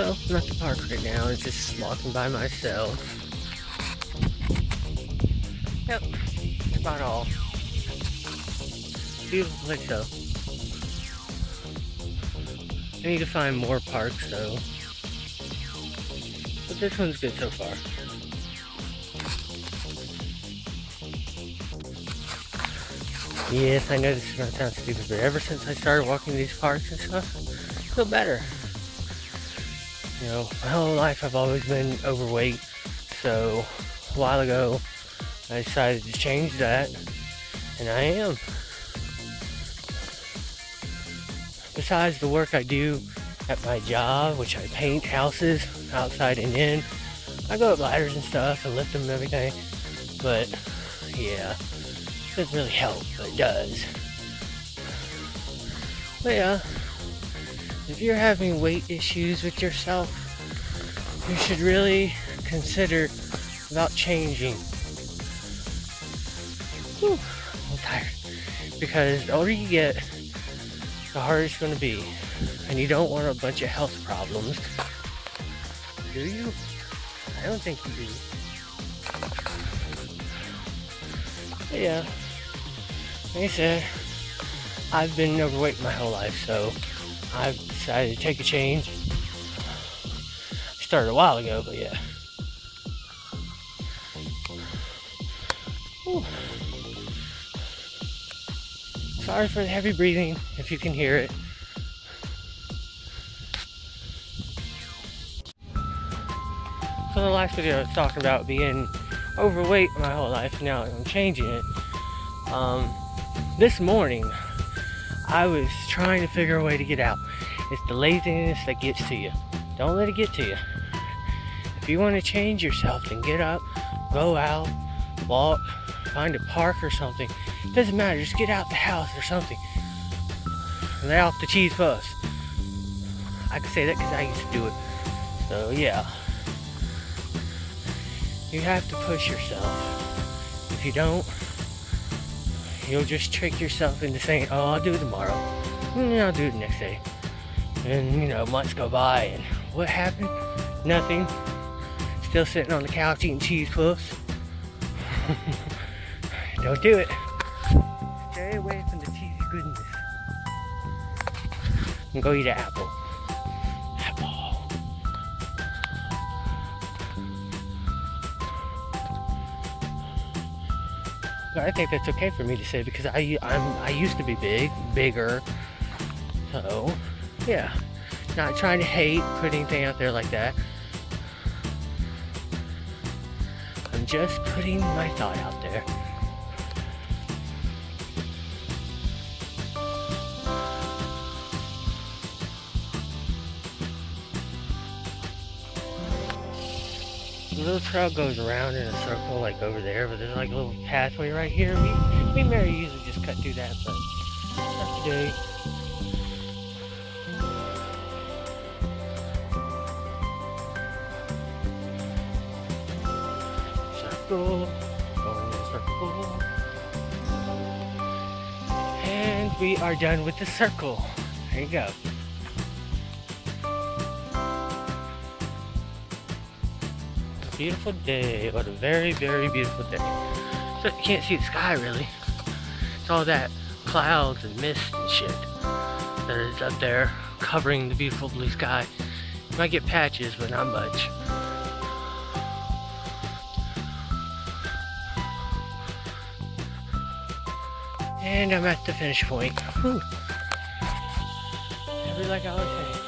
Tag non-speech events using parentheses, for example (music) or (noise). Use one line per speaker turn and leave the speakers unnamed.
So I'm at the park right now. I'm just walking by myself. Yep, that's about all. Beautiful place though. I need to find more parks though. But this one's good so far. Yes, I know this is gonna sound stupid, but ever since I started walking these parks and stuff, I feel better. You know, my whole life I've always been overweight, so a while ago I decided to change that, and I am. Besides the work I do at my job, which I paint houses outside and in, I go up ladders and stuff and lift them and everything, but yeah doesn't really help, but it does. But yeah, if you're having weight issues with yourself, you should really consider about changing. Whew, I'm tired. Because the older you get, the harder it's going to be. And you don't want a bunch of health problems. Do you? I don't think you do. But yeah, like I said, I've been overweight my whole life, so I've decided to take a change. I started a while ago, but yeah. Sorry for the heavy breathing, if you can hear it. So the last video I was talking about being overweight my whole life, now I'm changing it. Um, this morning, I was trying to figure a way to get out. It's the laziness that gets to you. Don't let it get to you. If you want to change yourself, then get up, go out, walk, find a park or something. It doesn't matter, just get out the house or something. Lay off the cheese puffs. I can say that because I used to do it. So yeah. You have to push yourself. If you don't, you'll just trick yourself into saying, oh, I'll do it tomorrow. And I'll do it the next day. And, you know, months go by, and what happened? Nothing. Still sitting on the couch eating cheese puffs. (laughs) Don't do it. Stay away from the cheesy goodness. And go eat an apple. I think that's okay for me to say because I I'm I used to be big, bigger. So, yeah. Not trying to hate, put anything out there like that. I'm just putting my thought out there. The little trail goes around in a circle like over there, but there's like a little pathway right here. Me, me and Mary usually just cut through that, but not today. Circle, going in a circle. And we are done with the circle. There you go. Beautiful day. What a very, very beautiful day. So you can't see the sky really. It's all that clouds and mist and shit that is up there covering the beautiful blue sky. You might get patches, but not much. And I'm at the finish point. Whew. Every like I.